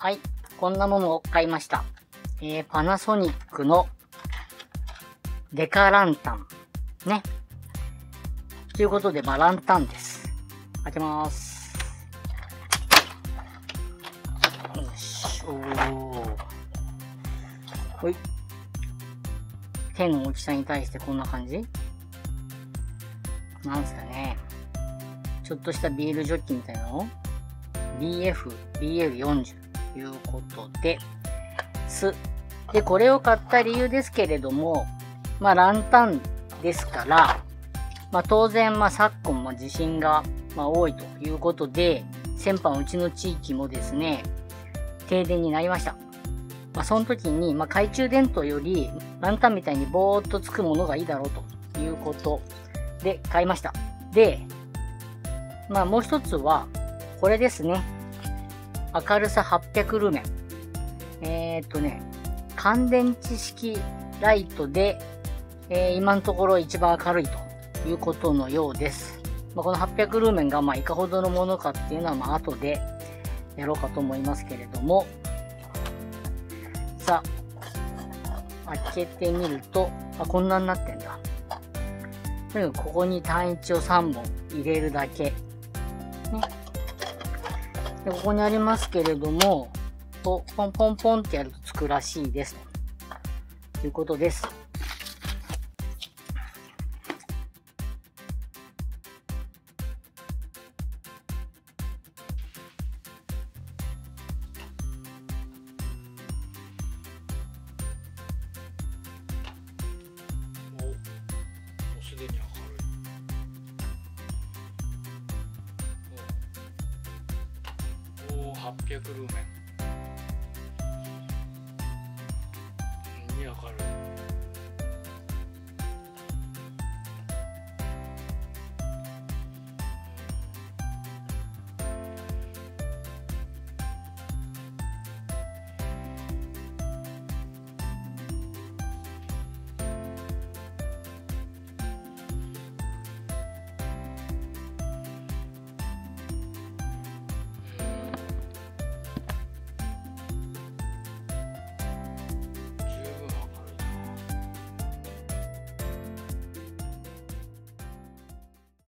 はい。こんなものを買いました。えー、パナソニックのデカランタン。ね。ということで、まあ、ランタンです。開けます。よいし。おー。ほい。手の大きさに対してこんな感じ？なんすかね。ちょっとしたビールジョッキみたいなの ?BF、BL40 いうことで、す。で、これを買った理由ですけれども、まあ、ランタンですから、まあ、当然、まあ、昨今、まあ、地震が、ま、多いということで、先般うちの地域もですね、停電になりました。まあ、その時に、まあ、懐中電灯より、ランタンみたいにぼーっとつくものがいいだろうということで買いました。で、まあもう一つは、これですね。明るさ800ルーメン。えー、っとね、乾電池式ライトで、えー、今のところ一番明るいということのようです。まあ、この800ルーメンがまあいかほどのものかっていうのはまあ後でやろうかと思いますけれども、さあ、開けてみると、あ、こんなになってんだ。とにかくここに単一を3本入れるだけ。ね。で、ここにありますけれども、ポンポンポンってやるとつくらしいです。ということです。800ルーメンに明る？